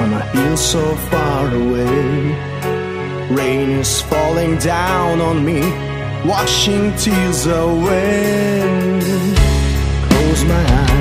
on a hill so far away. Rain is falling down on me, washing tears away. Close my eyes,